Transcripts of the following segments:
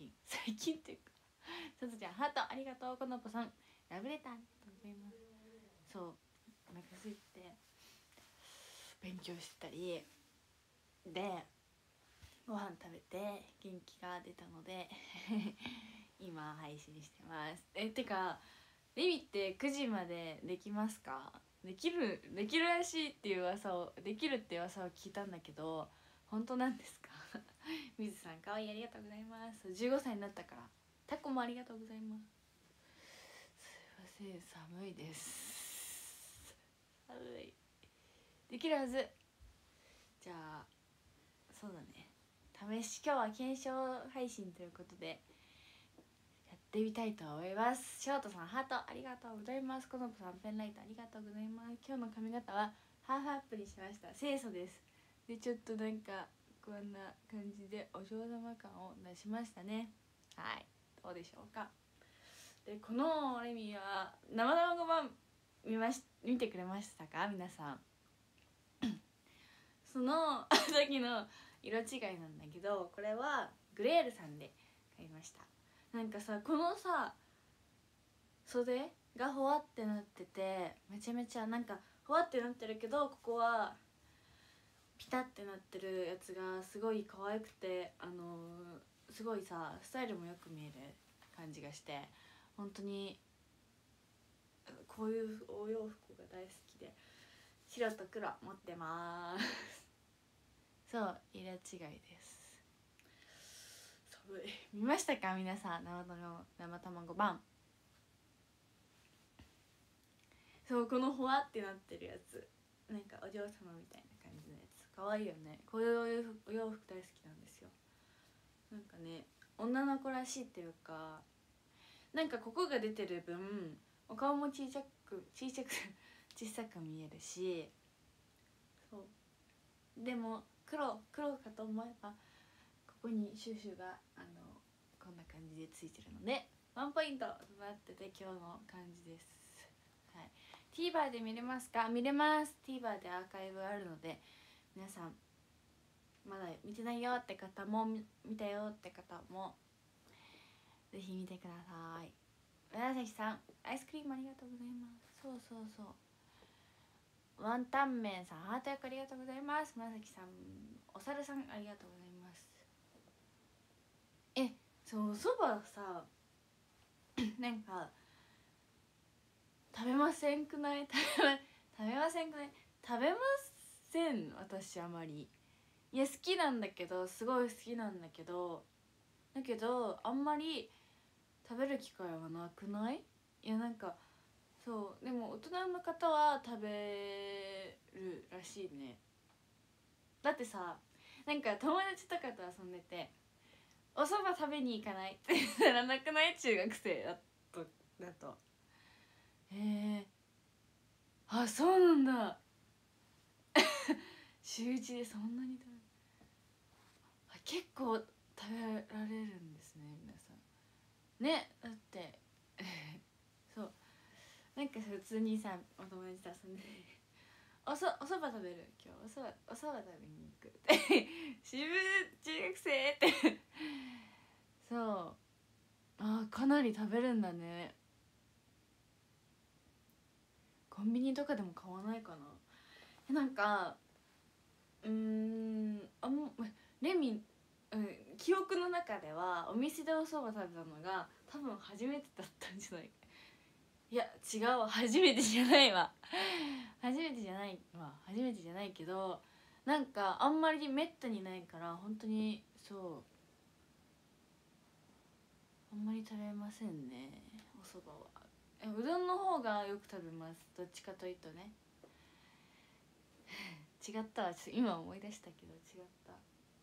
近 最近っていうかさとちゃんハートありがとうこのぽさん。ラブレターありがとうございます。そうお腹空いて勉強してたり。でご飯食べて元気が出たので 今配信してます。えてかレミって9時までできますか？できるできるらしいっていう噂をできるって噂を聞いたんだけど本当なんです 水さんかわいいありがとうございます。15歳になったから。タコもありがとうございます。すいません寒いです。寒い。できるはず。じゃあそうだね。試し今日は検証配信ということでやってみたいと思います。ショートさんハートありがとうございます。コノプさんペンライトありがとうございます。今日の髪型はハーフアップにしました。清楚です。でちょっとなんかこんな感じでお嬢様感を出しましたね。はい。どうでしょうか。でこのレミは生卵版見まし見てくれましたか？皆さん。その 時の色違いなんだけどこれはグレールさんで買いました。なんかさこのさ袖がほわってなっててめちゃめちゃなんかほわってなってるけどここはピタってなってるやつがすごい可愛くてあのー、すごいさスタイルもよく見える感じがして本当にこういうお洋服が大好きで白と黒持ってます。そう色違いです。寒い。見ましたか？皆さん生卵生卵版。そうこのほわってなってるやつ。なんかお嬢様みたいな可愛いよね。こういうお洋服大好きなんですよ。なんかね女の子らしいっていうかなんかここが出てる分お顔も小さく小さく 小さく見えるしそう。でも黒黒かと思えばここにシュシュがあのこんな感じでついてるのでワンポイントとなってて今日の感じです。はい。TVer で見れますか？見れます。TVer でアーカイブあるので皆さんまだ見てないよって方も見たよって方もぜひ見てください。紫さんアイスクリームありがとうございます。そうそうそう。ワンタンメンさんハート役ありがとうございます。紫さんお猿さんありがとうございます。えそうそばさ なんか 食べませんくない？食べませんくない？食べません私あまり。いや好きなんだけどすごい好きなんだけどだけどあんまり食べる機会はなくない？いやなんかそうでも大人の方は食べるらしいね。だってさなんか友達とかと遊んでて「お蕎麦食べに行かない」って言ったらなくない？中学生だとだと。へえあそうなんだ。週一でそんなに食べる結構食べられるんですね皆さん。ねだって。そう。なんか普通にさお友達と遊んで。おそおそば食べる？今日おそばおそば食べに行くって。渋中学生って。そう。あかなり食べるんだね。コンビニとかでも買わないかな。なんかうんあんレミうん、記憶の中ではお店でお蕎麦食べたのが多分初めてだったんじゃないいや違うわ。初めてじゃないわ。初めてじゃないわ。初めてじゃないけどなんかあんまりめったにないから本当にそう。あんまり食べませんねお蕎麦は。えうどんの方がよく食べます。どっちかというとね。違ったわ。今思い出したけど違った。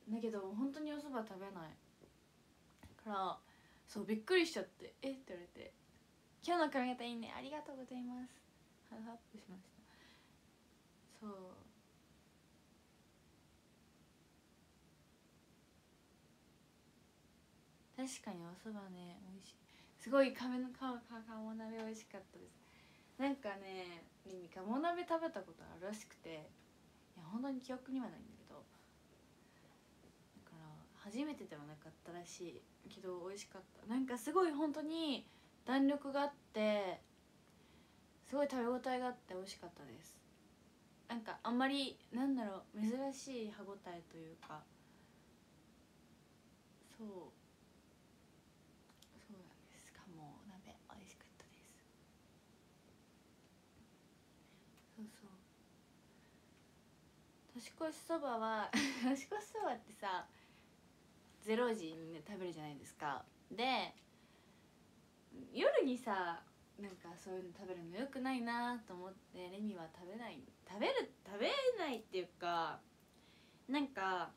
だけど本当にお蕎麦食べない。からそうびっくりしちゃって「え？っ?」て言われて「今日の髪型いいね。ありがとうございます」ハーフアップしました。そう。確かにお蕎麦ね美味しい。すごい亀の皮か鴨鍋美味しかったですなんかねリミ鴨鍋食べたことあるらしくていや本当に記憶にはないんだけど。だから初めてではなかったらしい。けど美味しかった。なんかすごい本当に弾力があってすごい食べ応えがあって美味しかったです。なんかあんまりなんだろう珍しい歯ごたえというか。そうなんですかも鍋美味しかったですそうそう年越しそばは 年越しそばってさ0時にね食べるじゃないですか。で夜にさなんかそういうの食べるのよくないなと思ってレミは食べない食べる食べないっていうかなんか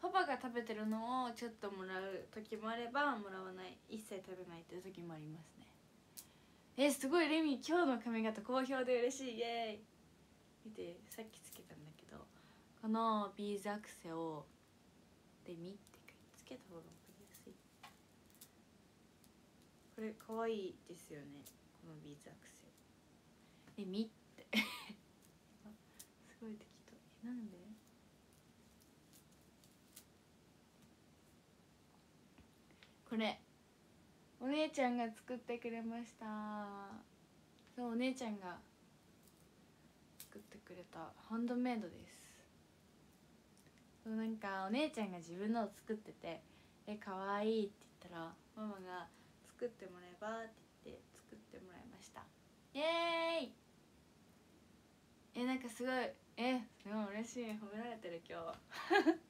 パパが食べてるのをちょっともらう時もあればもらわない。一切食べないっていう時もありますね。えすごいレミ今日の髪型好評で嬉しい。イエーイ。見てさっきつけた。このビーズアクセをで見てくっつけた方が分かりやすいこれ可愛いですよね。このビーズアクセえ見ってすごい適当。えなんで？これ。お姉ちゃんが作ってくれました。そうお姉ちゃんが作ってくれたハンドメイドですそうなんかお姉ちゃんが自分のを作ってて「え可愛いって言ったらママが「作ってもらえば?」って言って作ってもらいました。イエーイ！えなんかすごい。えすごい嬉しい。褒められてる今日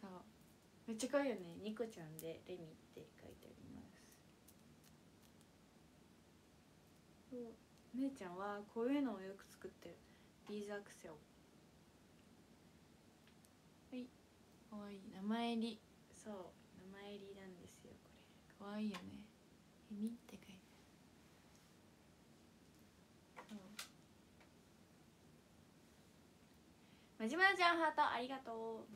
そう。めっちゃ可愛いよね。ニコちゃんでレミって書いてあります。そう。姉ちゃんはこういうのをよく作ってる。ビーズアクセをはいかわいい。名前入り。そう名前入りなんですよこれ。かわいいよね。えみって書いてある。まじまるちゃんハートありがとう。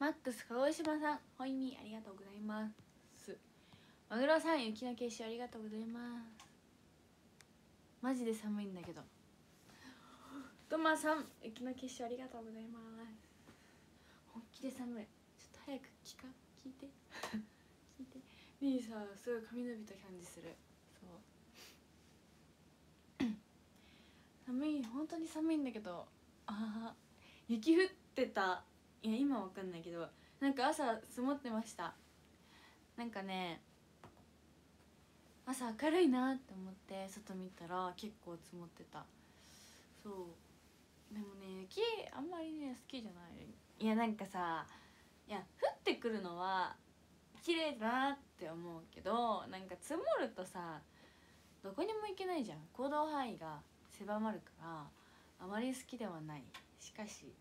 マックス鹿児島さんほいみありがとうございます。マグロさん雪の結晶ありがとうございます。マジで寒いんだけどトマさん雪の結晶ありがとうございます。本気で寒い。ちょっと早く聞か聞いて。聞いて。ねえさすごい髪伸びた感じする。そう。寒い本当に寒いんだけど。ああ雪降ってた。いや今は分かんないけど。なんか朝積もってました。なんかね朝明るいなって思って外見たら結構積もってた。そうでもね雪あんまりね好きじゃない。いやなんかさいや降ってくるのは綺麗だなって思うけどなんか積もるとさどこにも行けないじゃん。行動範囲が狭まるからあまり好きではない。しかし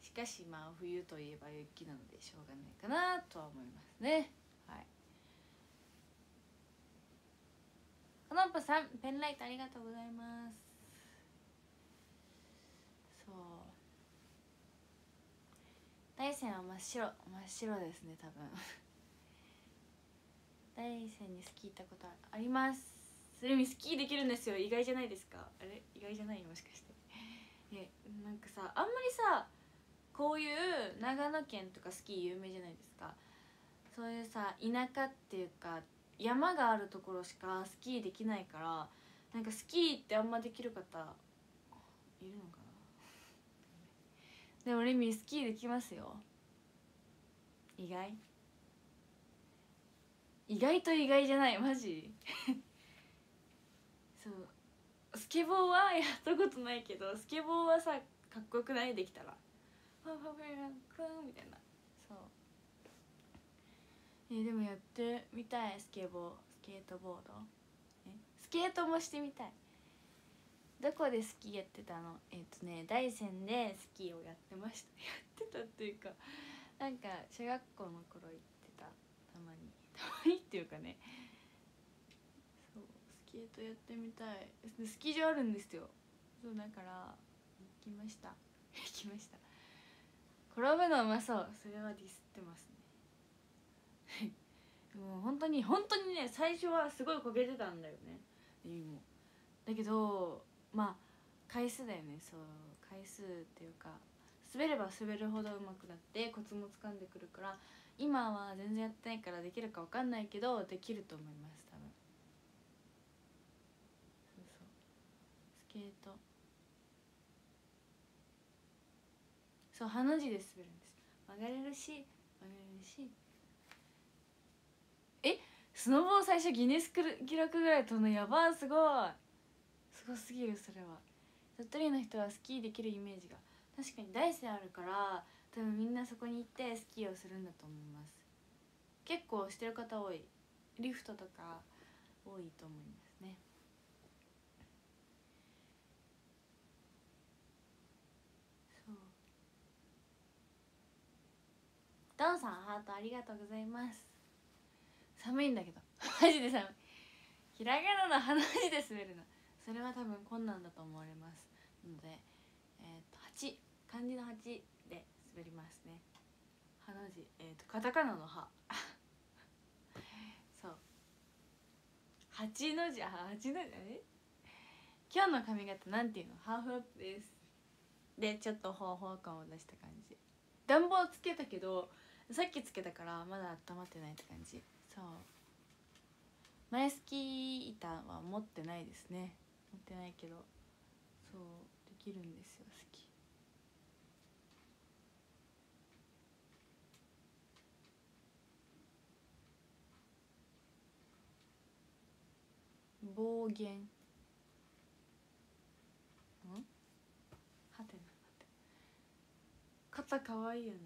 しかしまあ冬といえば雪なのでしょうがないかなとは思いますね。はい。コノンポさんペンライトありがとうございますそう大山は真っ白真っ白ですね多分。大山にスキー行ったことあります。それにスキーできるんですよ。意外じゃないですか。あれ？意外じゃない？もしかして。えなんかさあんまりさこういう長野県とかスキー有名じゃないですか。そういうさ田舎っていうか山があるところしかスキーできないからなんかスキーってあんまできる方いるのかな？でもレミスキーできますよ。意外。意外と意外じゃない。マジ。そう。スケボーはやったことないけどスケボーはさかっこよくない？できたら。ファファファクンみたいな。そう。えでもやってみたい。スケボー。スケートボード。スケートもしてみたい。どこでスキーやってたの？えっ、とね大山でスキーをやってました。やってたっていうかなんか小学校の頃行ってた。たまに。たまにっていうかね。そうスケートやってみたい。スキー場あるんですよ。そうだから行きました。行きました。転ぶのうまそう。それはディスってますね。もう本当に本当にね最初はすごいこけてたんだよね。だけどまあ回数だよね。そう回数っていうか滑れば滑るほど上手くなってコツもつかんでくるから今は全然やってないからできるか分かんないけどできると思います多分。そうそう。スケート。そうハの字で滑るんです。曲がれるし曲がれるし。え？スノボー最初ギネス記録ぐらい飛んのやばすごい。すごすぎるそれは。鳥取の人はスキーできるイメージが確かに大山あるから多分みんなそこに行ってスキーをするんだと思います。結構してる方多い。リフトとか多いと思いますね。そう。ドンさんハートありがとうございます。寒いんだけど。マジで寒い。ひらがなの花字で滑るの。それは多分困難だと思われますのでえっ、ー、と8漢字の8で滑りますね。花字えっ、ー、とカタカナの「葉 そう。八の字あ八の字え？今日の髪型なんていうの？ハーフアップです。でちょっとほうほう感を出した感じ。暖房つけたけどさっきつけたからまだ温まってないって感じ。そう。前スキー板は持ってないですね。持ってないけどそうできるんですよスキー暴言。ん？はてな肩かわいいよね。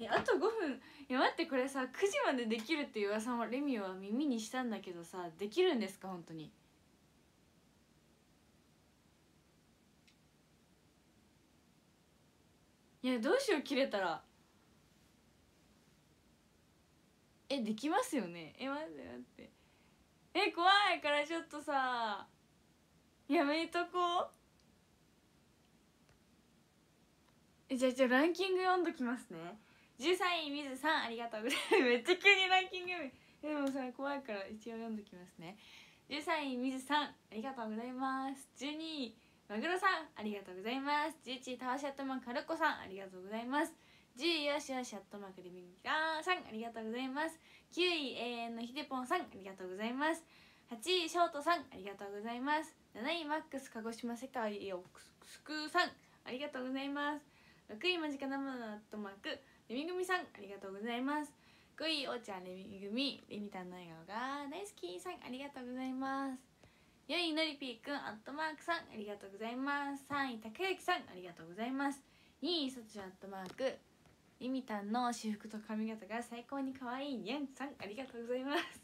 えあと5分。いや待ってこれさ9時までできるっていう噂もレミは耳にしたんだけどさできるんですか本当に？いやどうしよう切れたら。えできますよね？え待って待って。え怖いからちょっとさやめとこう。えじゃあじゃあランキング読んどきますね。13位水さんありがとうございます。めっちゃ急にランキング読み。でもさ怖いから一応読んどきますね。13位水さんありがとうございます。12位マグロさんありがとうございます。11位たわしアットマークカルコさんありがとうございます。10位よしよしアットマークリビンガーさんありがとうございます。9位永遠のひでぽんさんありがとうございます。8位ショートさんありがとうございます。7位マックス鹿児島世界を救うさんありがとうございます。6位間近なものアットマークレミグミさんありがとうございます。5位おーちゃんレミグミレミタンの笑顔が大好きさんありがとうございます。4位のりぴーくんアットマークさんありがとうございます。3位たかゆきさんありがとうございます。2位そちアットマークリミタンの私服と髪型が最高に可愛いにゃんさんありがとうございます。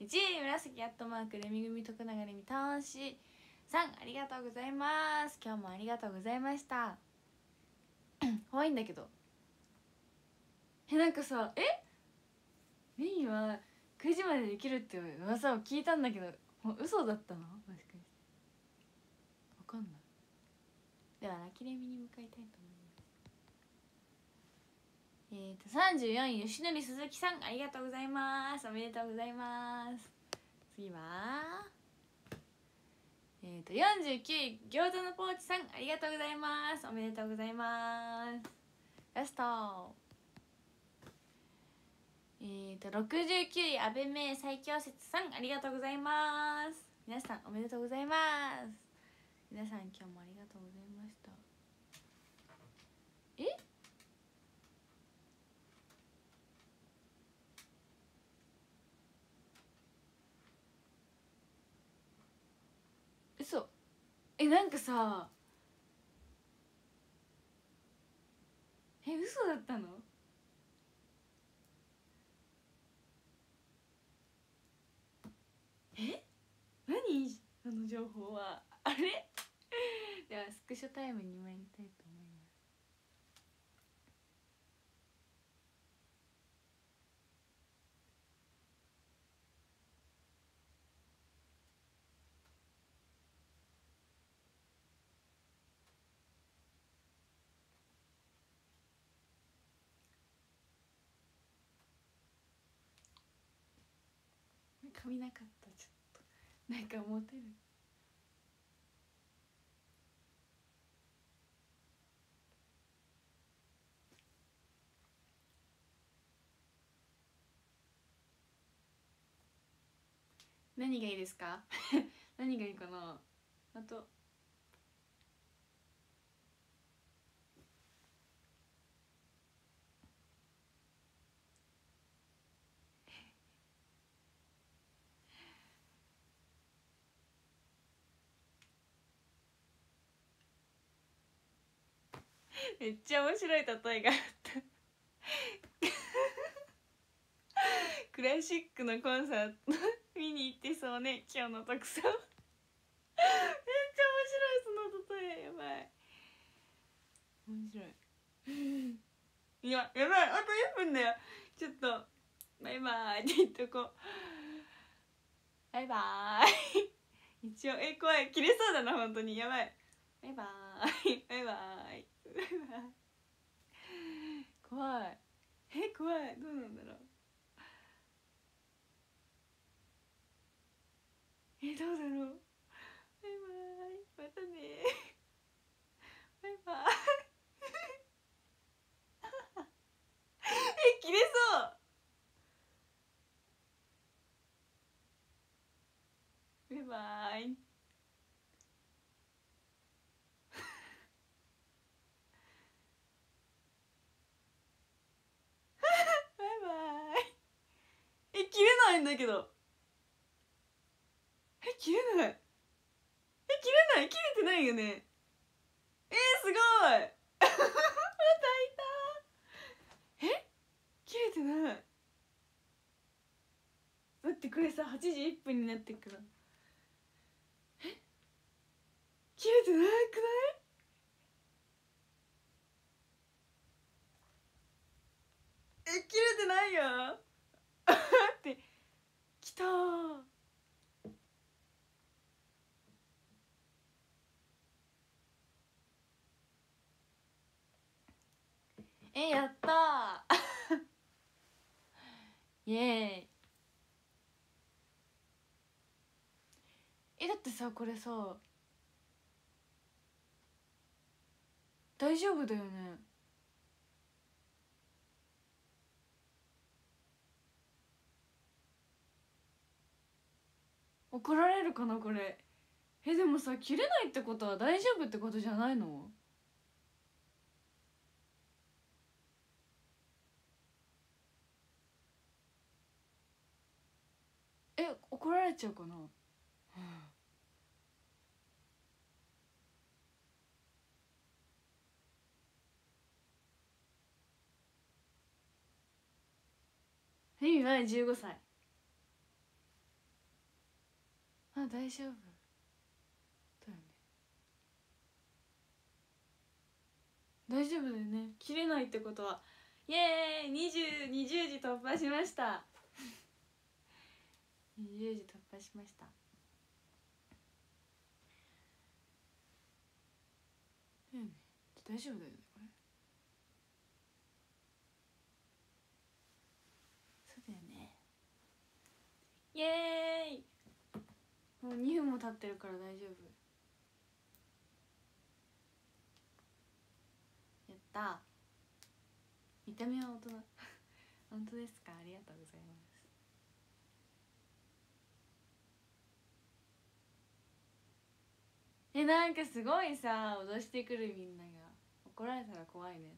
1位紫アットマークレミ組徳永レミタンシさんありがとうございます。今日もありがとうございました。怖いんだけど。えなんかさえ？メインは9時までできるって噂を聞いたんだけどもう嘘だったの？もしかして分かんない。ではラキレミに向かいたいと思います。えーと34位吉典鈴木さんありがとうございます。おめでとうございます。次はえーと49位餃子のポーチさんありがとうございます。おめでとうございます。ラスト。えーと69位阿部名最強説さんありがとうございます。皆さんおめでとうございます。皆さん今日もありがとうございました。え？嘘。えなんかさえ嘘だったの？え？何？あの情報は。あれ？ではスクショタイムに参りたいと見なかったちょっと。なんかモテる。何がいいですか？何がいいかな？あとめっちゃ面白い例えがあった クラシックのコンサート 見に行ってそうね今日の特産 めっちゃ面白いその例えやばい。面白い。いややばいあと1分だよ。ちょっとバイバーイって言っとこう。バイバーイ。一応え怖い切れそうだな本当に。やばい。バイバーイ。バイバーイ。怖い。え怖い。どうなんだろうえどうだろうバイバイまたねバイバイえ切れそうバイバイバイバイえ切れないんだけど。え切れない。え切れない？切れてないよね。えー、すごい。またいた。え？切れてない。待ってこれさ8時1分になってくるえ？切れてなくない？え切れてないよ。って。きた。えやった。ー イエーイ。えだってさこれさ大丈夫だよね。怒られるかなこれ。えでもさ切れないってことは大丈夫ってことじゃないの？え怒られちゃうかな、意味ない15歳。あ大丈夫。だよね。大丈夫だよね。切れないってことは。イエーイ。20, 20時突破しました。20時突破しました。だよね。大丈夫だよねこれ。そうだよね。イエーイ。もう2分も経ってるから大丈夫。やった。見た目は大人。本当ですか？ありがとうございます。えなんかすごいさ脅してくるみんなが。怒られたら怖いね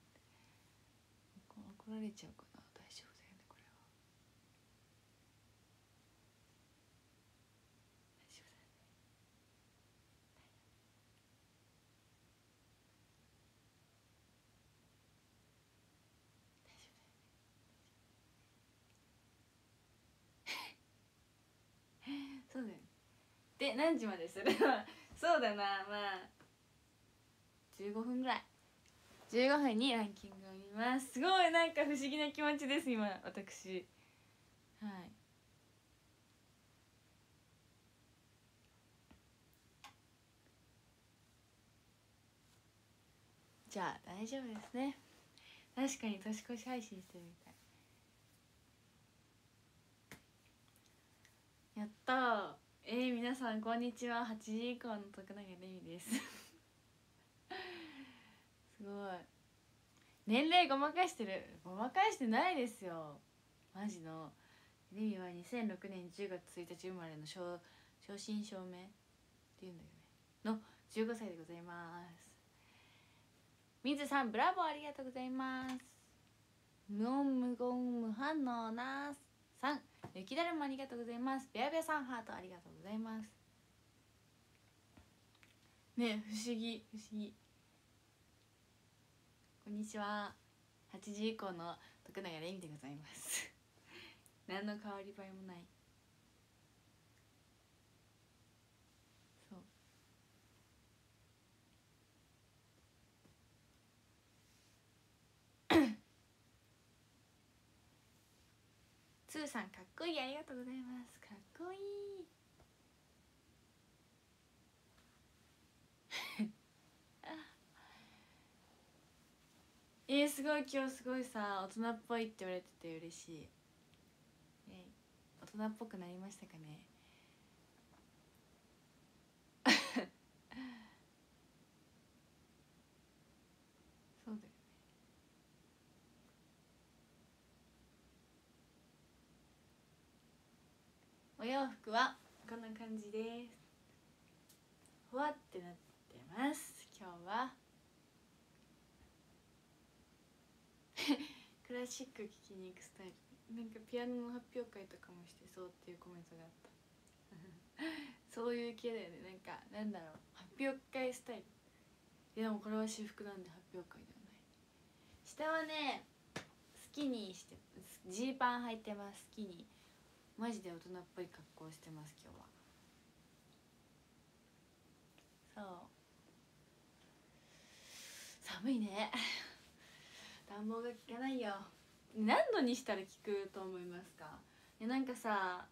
怒られちゃうかな大丈夫だよねこれは大丈夫だよね大丈夫だよねそうだよねで何時までする？そうだなまあ。15分ぐらい。15分にランキングを見ます。すごいなんか不思議な気持ちです今私。はい。じゃあ大丈夫ですね。確かに年越し配信してるみたい。やったー。えー、皆さんこんにちは。8時以降の徳永レミです。すごい。年齢ごまかしてる。ごまかしてないですよ。マジの。レミは2006年10月1日生まれの正正真正銘っていうんだよね。の15歳でございます。水さんブラボーありがとうございます。無音無言無反応なさん。雪だるまありがとうございます。ベアベアさんハートありがとうございます。ね不思議不思議。こんにちは。8時以降の徳永レミでございます。何の変わり映えもないそうつーさんかっこいい。ありがとうございます。かっこいい。えー、すごい今日すごいさ大人っぽいって言われてて嬉しい。え大人っぽくなりましたかねそうだよねお洋服はこんな感じです。ふわってなってます。今日は。クラシック聴きに行くスタイル。なんかピアノの発表会とかもしてそうっていうコメントがあった。そういう系だよね。なんかなんだろう。発表会スタイル。いやでもこれは私服なんで発表会ではない。下はねスキニーしてジーパン履いてます。スキニー。マジで大人っぽい格好してます今日は。そう。寒いね。暖房が効かないよ。何度にしたら効くと思いますか？いやなんかさ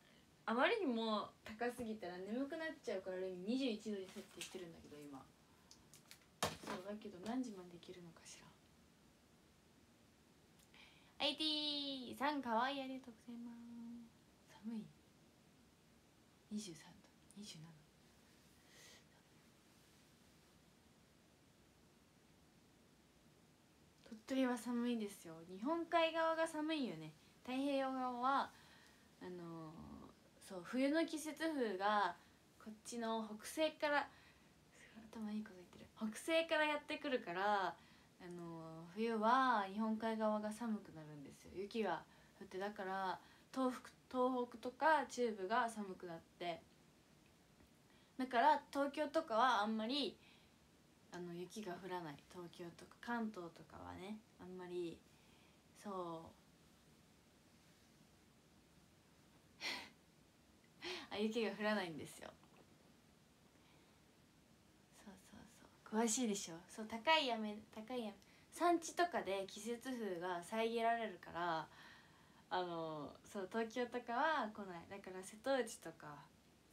あまりにも高すぎたら眠くなっちゃうから21度に設定してるんだけど今。そうだけど何時までいけるのかしら。IT さんかわいいありがとうございます。寒い。23度。27鳥取は寒いですよ。日本海側が寒いよね。太平洋側はあのーそう冬の季節風がこっちの北西から頭いいこと言ってる。北西からやってくるから、あのー冬は日本海側が寒くなるんですよ。雪が降ってだから東北東北とか中部が寒くなってだから東京とかはあんまりあの雪が降らない。東京とか関東とかはねあんまりそう。あ雪が降らないんですよ。そうそうそう。詳しいでしょ。そう高い雨高い雨。山地とかで季節風が遮られるからあのそう東京とかは来ないだから瀬戸内とか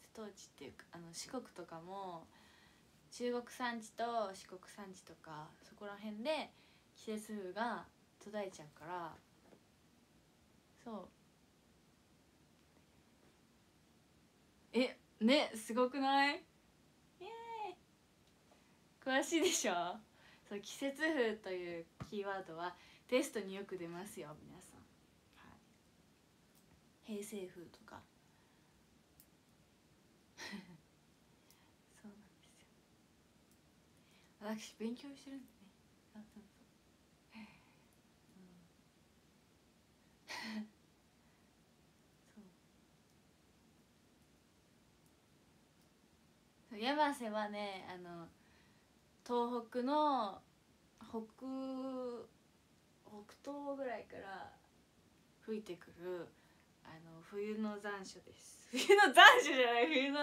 瀬戸内っていうかあの四国とかも中国山地と四国山地とかそこら辺で季節風が途絶えちゃうからそう。えねすごくない？イエーイ。詳しいでしょ？そう季節風というキーワードはテストによく出ますよ皆さん、はい、平成風とか。そうなんですよ。私勉強してるんでね。そうそうそう、うん、そう山瀬はねあの東北の北北東ぐらいから吹いてくるあの冬の残暑です。冬の残暑じゃない冬の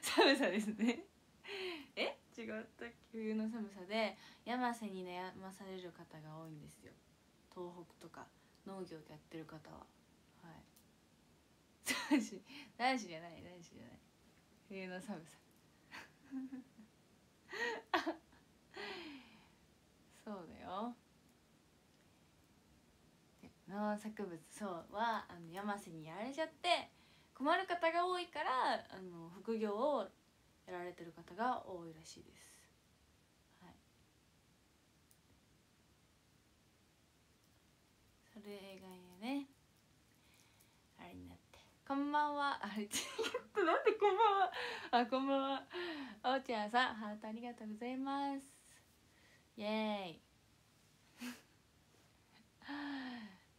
寒さですね。え？違ったっけ？冬の寒さで山瀬に悩まされる方が多いんですよ。東北とか農業やってる方は。はい。男子男子じゃない男子じゃない。冬の寒さ。そうだよ。農作物そうはあの山瀬にやられちゃって困る方が多いからあの副業をやられてる方が多いらしいですはいそれ以外やねあれになってこんばんはあれちょっとなんでこんばんはあこんばんはおーちゃんさんハートありがとうございますイエーイ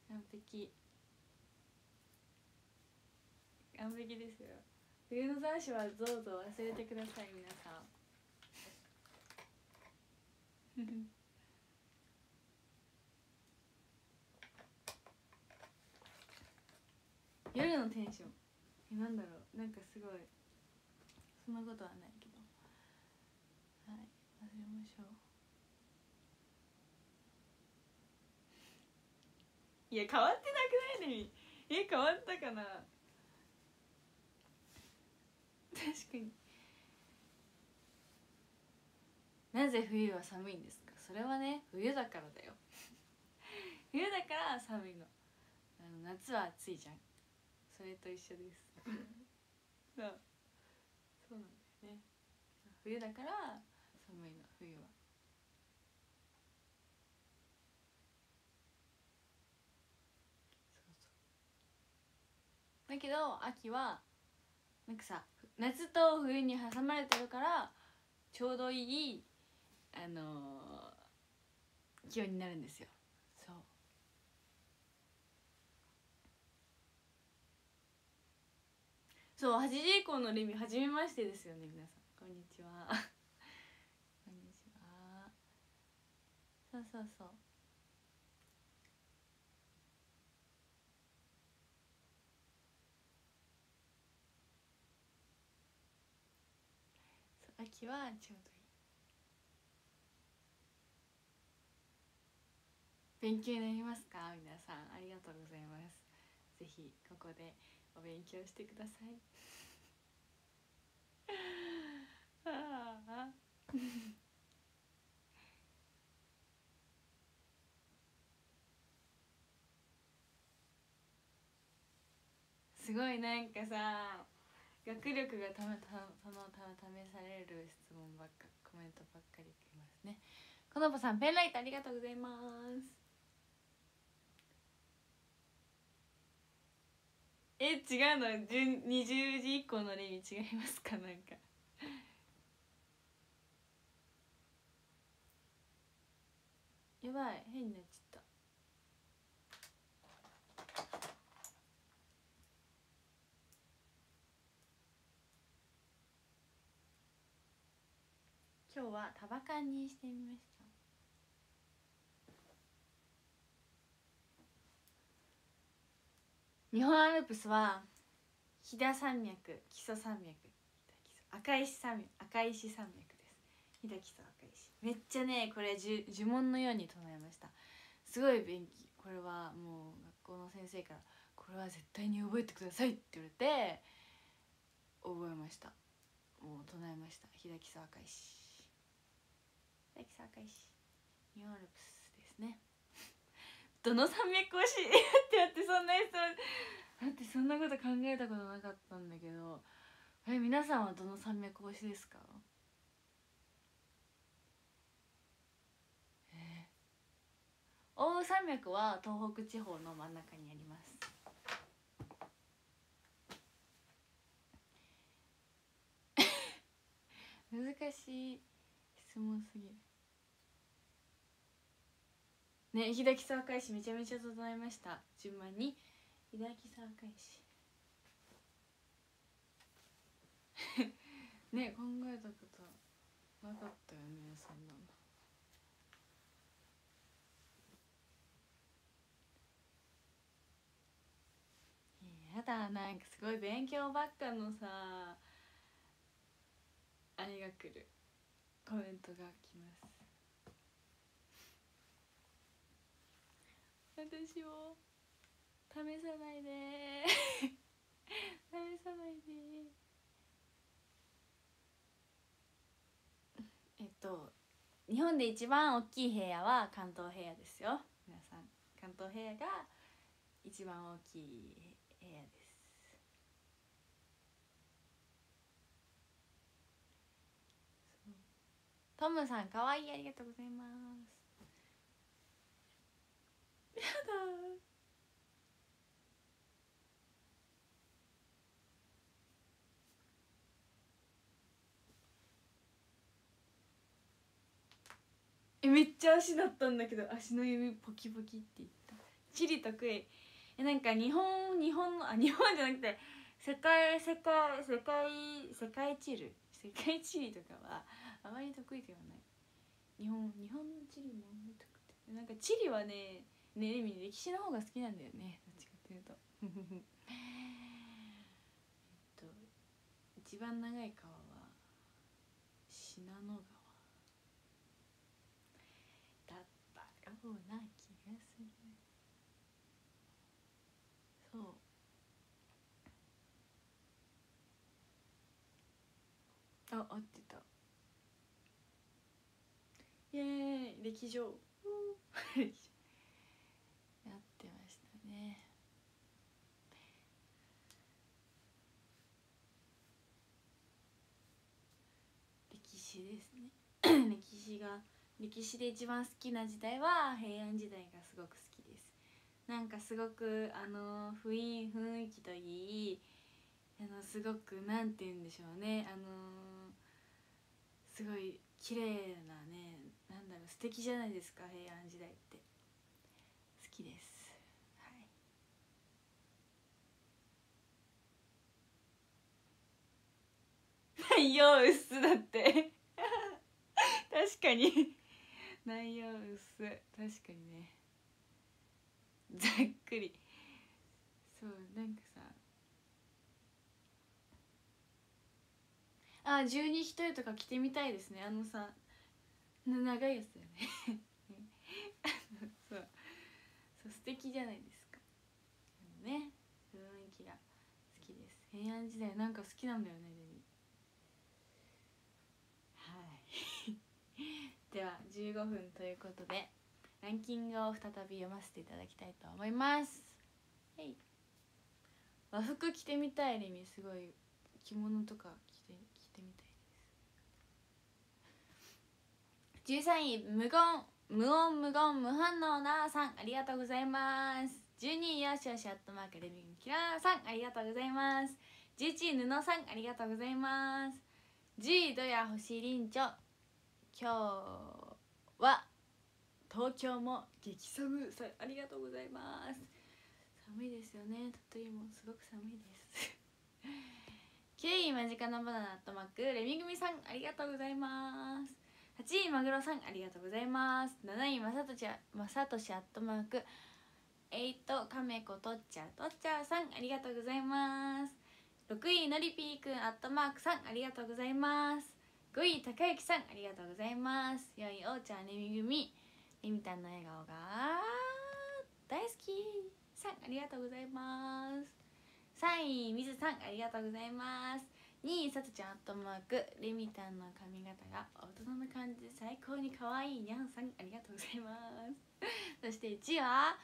完璧完璧ですよ。冬の残暑はどうぞ忘れてください皆さん。夜のテンション。えなんだろう。なんかすごい。そんなことはないけど。はい。忘れましょう。いや変わってなくないねえ変わったかな。確かに。なぜ冬は寒いんですか？それはね冬だからだよ。冬だから寒いの。あの夏は暑いじゃん。それと一緒です。そう。そうなんだよね。冬だから寒いの冬はそうそうだけど秋はなんかさ夏と冬に挟まれてるからちょうどいいあのー、気温になるんですよ。そう。そう8時以降のレミ初めましてですよね皆さん。こんにちは。こんにちは。そうそうそう。秋はちょうどいい。勉強になりますか？皆さんありがとうございます。ぜひここでお勉強してください。あ あすごいなんかさ学力がためたそのた試される質問ばっかコメントばっかり来ますね。この子さんペンライトありがとうございます。え違うの。20時以降の例に違いますか？なんか。やばい。変になっちゃった今日はタバカンにしてみました。日本アルプスは飛騨山脈基礎山脈赤石山脈赤石山脈です。飛騨基礎赤石。めっちゃねこれ呪呪文のように唱えました。すごい便器。これはもう学校の先生からこれは絶対に覚えてくださいって言われて覚えました。もう唱えました。飛騨基礎赤石。飛騨基礎赤石。日本アルプスですね。どの山脈推し ってやってそんな人だってそんなこと考えたことなかったんだけどえ皆さんはどの山脈推しですか？えー、奥羽山脈は東北地方の真ん中にあります。難しい。質問すぎる。ね日木沢返しめちゃめちゃ整えました。順番に。日木沢返し。ね考えたことなかったよねそんなの。やだなんかすごい勉強ばっかのさあれが来る。コメントが来ます。私を試さないで。試さないで。えっと日本で一番大きい平野は関東平野ですよ。皆さん。関東平野が一番大きい平野です。トムさんかわいい。ありがとうございます。やだ。えめっちゃ足だったんだけど足の指ポキポキって言った。チリ得意。えなんか日本日本のあ日本じゃなくて世界世界世界世界チル世界チリとかはあまり得意ではない。日本日本のチリもあんまり得意なんかチリはねねレミ歴史の方が好きなんだよねどっちかっていうと。えっと一番長い川は信濃川。だったような気がする。そう。あ合ってた。イエーイ歴史上歴上やってましたね歴史ですね歴史が歴史で一番好きな時代は平安時代がすごく好きです。なんかすごくあの雰囲気といいあのすごくなんて言うんでしょうね。あのすごい綺麗なねなんだろう素敵じゃないですか平安時代って。好きです。はい。内容薄だって。確かに。内容薄。確かにね。ざっくり。そうなんかさ。あ十二一重とか着てみたいですね。あのさ長いやつだよね。そう。そう素敵じゃないですか。ね雰囲気が好きです。平安時代なんか好きなんだよねデミはいでは15分ということでランキングを再び読ませていただきたいと思います。はい。和服着てみたいレミすごい着物とか着て着てみたいです。13位無言無音無言無反応なさんありがとうございます。12位よしよしアットマークレミンキラーさんありがとうございます。11位布さんありがとうございます。10位ドヤ星凛ちょ今日は東京も激寒さありがとうございます。寒いですよね。鳥取もすごく寒いです。9位間近なバナナアットマークレミ組さんありがとうございます。8位マグロさんありがとうございます。7位まさとしまさとしアットマークエイトカメコとっちゃとっちゃさんありがとうございます。6位のりぴーくんアットマークさんありがとうございます。5位高之さんありがとうございます。4位おーちゃんレミ組レミたんの笑顔が大好きさんありがとうございます。3位みずさんありがとうございます。2位さとちゃんアットマーク。レミたんの髪型が大人の感じで最高に可愛いにゃんさんありがとうございます。そして1位は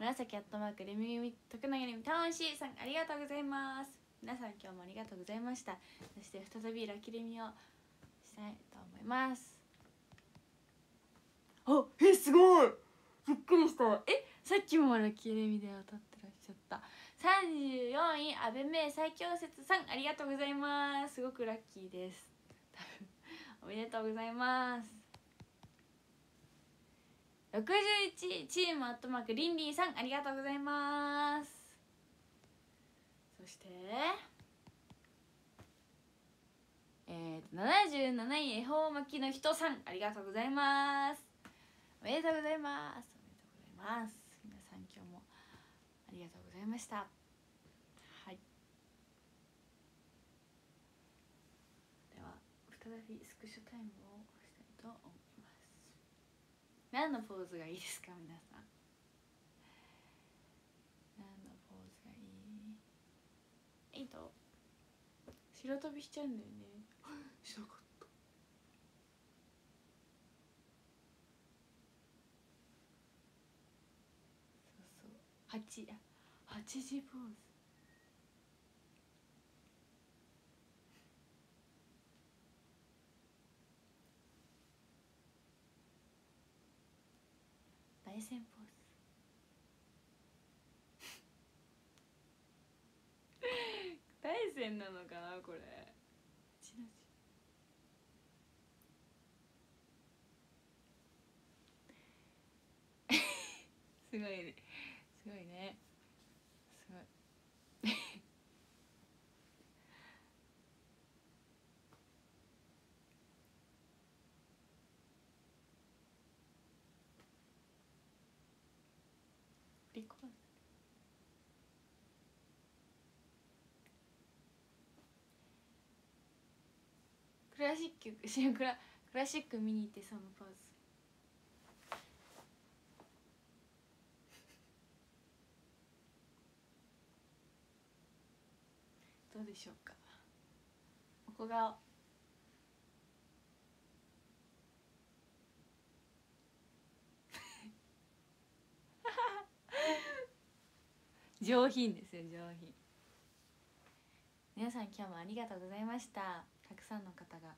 紫アットマーク。レミ組徳永レミたんしさんありがとうございます。皆さん今日もありがとうございました。そして再びラッキレミをしたいと思います。あえすごい。びっくりした。えさっきもラッキーレミで当たってらっしゃった。34位阿部名最強説さんありがとうございます。すごくラッキーです。おめでとうございます。61チームアットマークリンリーさんありがとうございます。そしてえー、と77位恵方巻きの人さんありがとうございます。おめでとうございます。おめでとうございます。皆さん今日もありがとうございました。はい。では再びスクショタイムをしたいと思います。何のポーズがいいですか皆さん。何のポーズがいい？えいと白飛びしちゃうんだよね。しなかった。そうそう。八あ八時ポーズ大戦ポーズ大戦なのかなこれちのちすごいね。すごいね。すごい。リコーダークラシッククラクラシック見に行ってサムパウズどうでしょうか？おこが 上品ですよ上品。皆さん今日もありがとうございました。たくさんの方が。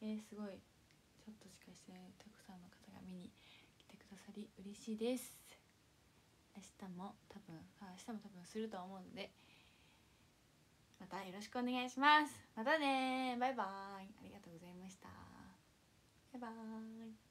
えー、すごい。ちょっとしかしてないたくさんの方が見に来てくださり嬉しいです。明日も多分あ明日も多分すると思うのでまたよろしくお願いします。またねバイバイ。ありがとうございました。バイバイ。